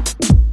Bye.